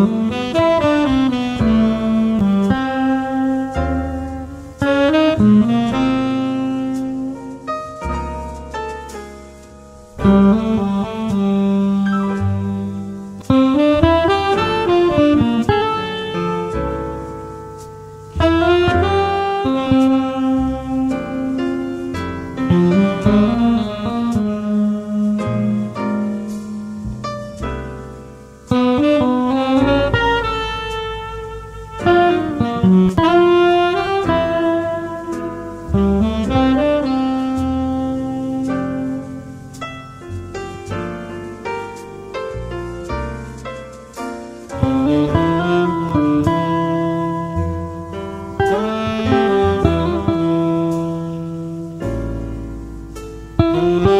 Música Mm-hmm.